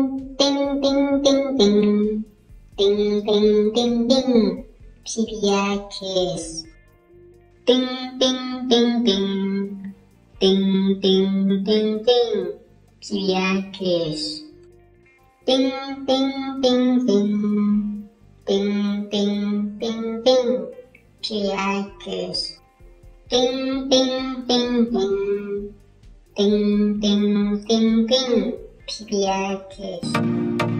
Ding, ding, ding, ding. Ding, ding, ding, ding. PBS Kids. Ding, ding, ding, ding. Ding, ding, ding, ding. PBS Kids. Ding, ding, ding, ding. Ding, ding, ding, ding. PBS Kids. Ding, ding, ding, ding. Ding, ding, ding, ding. Kiss。